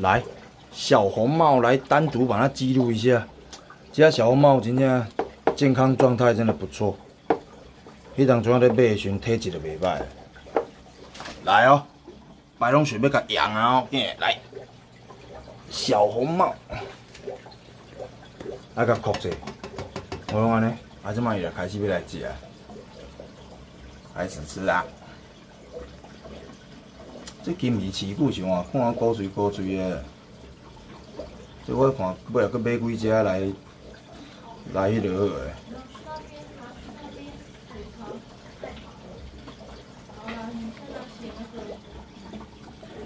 来，小红帽来单独把它记录一下。这小红帽真正健康状态真的不错。迄当初在买的时，体质就袂歹。来哦，摆拢想要甲养啊哦，来，小红帽，来甲扣者，我拢安尼，啊，即摆伊就开始要来食啊，开始吃啊。这金鱼饲久是话，看古嘴古嘴的。这我看尾后阁买几只来，来迄落好诶。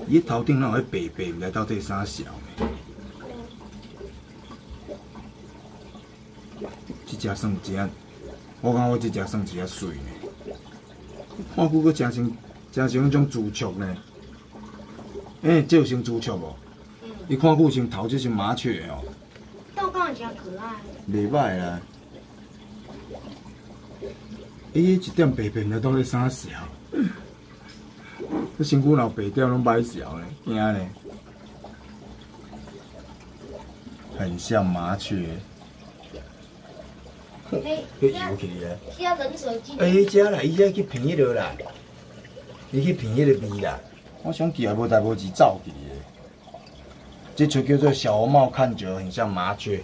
伊头顶那有迄白白，毋知到底啥小呢？即只算真，我感觉我即只算真水呢。看久阁真像真像迄种朱雀呢。哎，这有像朱雀无？伊看久像头，就像麻雀哦。豆干也真可爱。袂歹啦。伊一点白白，毋知到底啥小？这身躯老白掉，拢歹笑咧，惊咧。很像麻雀。嘿，去游去咧。现在冷水晶。哎，伊遮啦，伊遮去骗迄落啦，伊去骗迄个味啦。我想记也无代无志走去的。这就叫做小红帽，看着很像麻雀。